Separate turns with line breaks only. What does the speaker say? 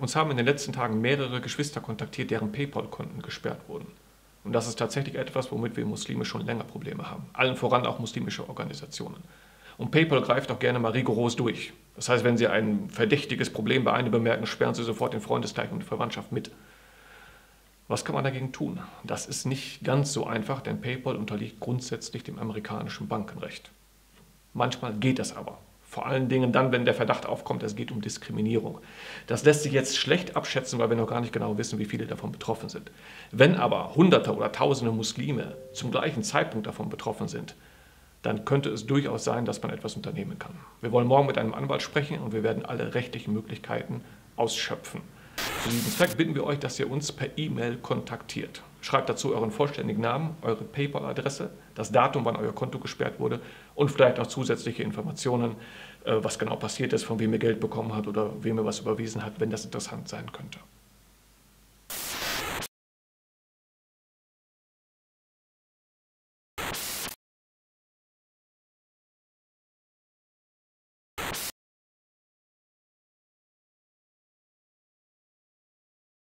Uns haben in den letzten Tagen mehrere Geschwister kontaktiert, deren PayPal-Konten gesperrt wurden. Und das ist tatsächlich etwas, womit wir Muslime schon länger Probleme haben. Allen voran auch muslimische Organisationen. Und PayPal greift auch gerne mal rigoros durch. Das heißt, wenn Sie ein verdächtiges Problem bei einem bemerken, sperren Sie sofort den Freundesteil und die Verwandtschaft mit. Was kann man dagegen tun? Das ist nicht ganz so einfach, denn PayPal unterliegt grundsätzlich dem amerikanischen Bankenrecht. Manchmal geht das aber. Vor allen Dingen dann, wenn der Verdacht aufkommt, es geht um Diskriminierung. Das lässt sich jetzt schlecht abschätzen, weil wir noch gar nicht genau wissen, wie viele davon betroffen sind. Wenn aber Hunderte oder Tausende Muslime zum gleichen Zeitpunkt davon betroffen sind, dann könnte es durchaus sein, dass man etwas unternehmen kann. Wir wollen morgen mit einem Anwalt sprechen und wir werden alle rechtlichen Möglichkeiten ausschöpfen. Zu diesem Zweck bitten wir euch, dass ihr uns per E-Mail kontaktiert. Schreibt dazu euren vollständigen Namen, eure PayPal-Adresse, das Datum, wann euer Konto gesperrt wurde und vielleicht noch zusätzliche Informationen, äh, was genau passiert ist, von wem ihr Geld bekommen habt oder wem ihr was überwiesen habt, wenn das interessant sein könnte.